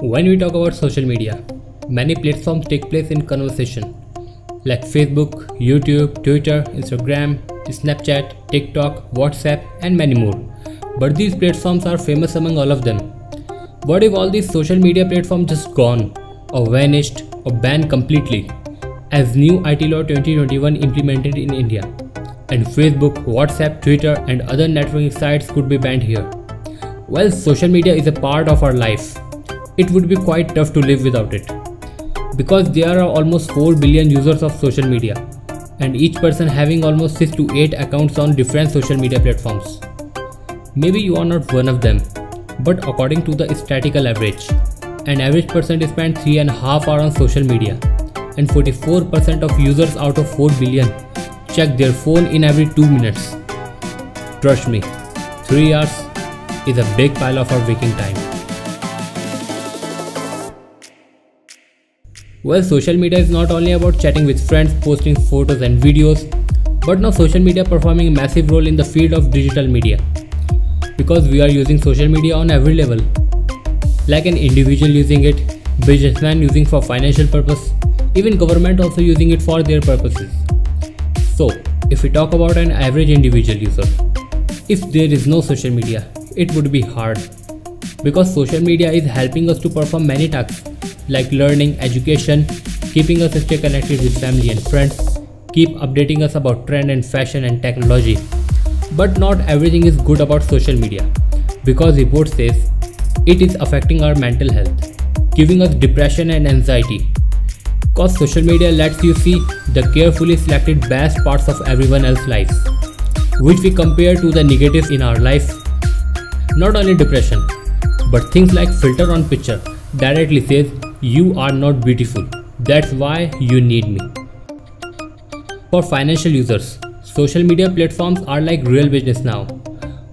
When we talk about social media, many platforms take place in conversation like Facebook, YouTube, Twitter, Instagram, Snapchat, TikTok, WhatsApp, and many more. But these platforms are famous among all of them. What if all these social media platforms just gone, or vanished, or banned completely? As new IT law 2021 implemented in India, and Facebook, WhatsApp, Twitter, and other networking sites could be banned here. Well, social media is a part of our life. It would be quite tough to live without it. Because there are almost 4 billion users of social media, and each person having almost 6 to 8 accounts on different social media platforms. Maybe you are not one of them, but according to the statistical average, an average person spends 3.5 hours on social media, and 44% of users out of 4 billion check their phone in every 2 minutes. Trust me, 3 hours is a big pile of our waking time. Well, social media is not only about chatting with friends, posting photos and videos, but now social media performing a massive role in the field of digital media. Because we are using social media on every level. Like an individual using it, businessman using for financial purpose, even government also using it for their purposes. So, if we talk about an average individual user, if there is no social media, it would be hard. Because social media is helping us to perform many tasks like learning, education, keeping us stay connected with family and friends, keep updating us about trend and fashion and technology. But not everything is good about social media because report says it is affecting our mental health, giving us depression and anxiety. Cause social media lets you see the carefully selected best parts of everyone else's lives, which we compare to the negatives in our life. Not only depression, but things like filter on picture directly says you are not beautiful. That's why you need me. For financial users, social media platforms are like real business now.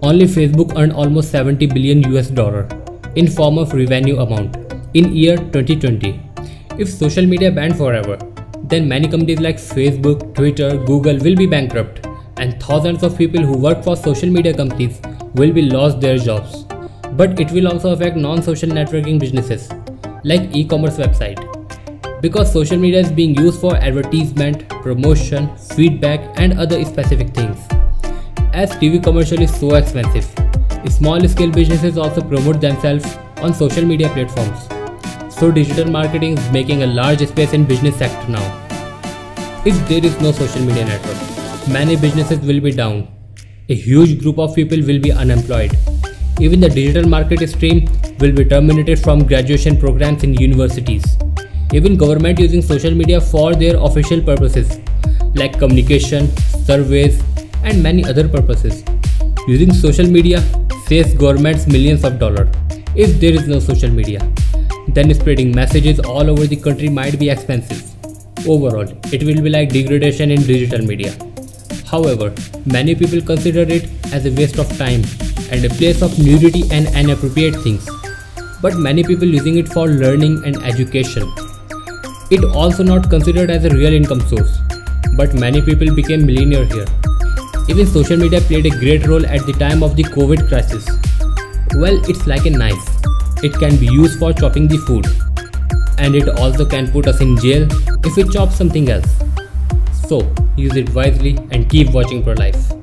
Only Facebook earned almost 70 billion US dollar in form of revenue amount in year 2020. If social media banned forever, then many companies like Facebook, Twitter, Google will be bankrupt and thousands of people who work for social media companies will be lost their jobs. But it will also affect non-social networking businesses like e-commerce website because social media is being used for advertisement, promotion, feedback and other specific things. As TV commercial is so expensive, small scale businesses also promote themselves on social media platforms. So digital marketing is making a large space in business sector now. If there is no social media network, many businesses will be down. A huge group of people will be unemployed. Even the digital market stream will be terminated from graduation programs in universities. Even government using social media for their official purposes like communication, surveys and many other purposes. Using social media saves governments millions of dollars if there is no social media. Then spreading messages all over the country might be expensive. Overall, it will be like degradation in digital media. However, many people consider it as a waste of time and a place of nudity and inappropriate things. But many people using it for learning and education. It also not considered as a real income source, but many people became millionaire here. Even social media played a great role at the time of the COVID crisis. Well, it's like a knife. It can be used for chopping the food. And it also can put us in jail if we chop something else. So, use it wisely and keep watching Pro Life.